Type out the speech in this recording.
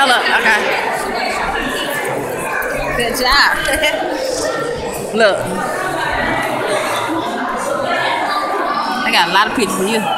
Oh, okay. Good job. look. I got a lot of pictures of you.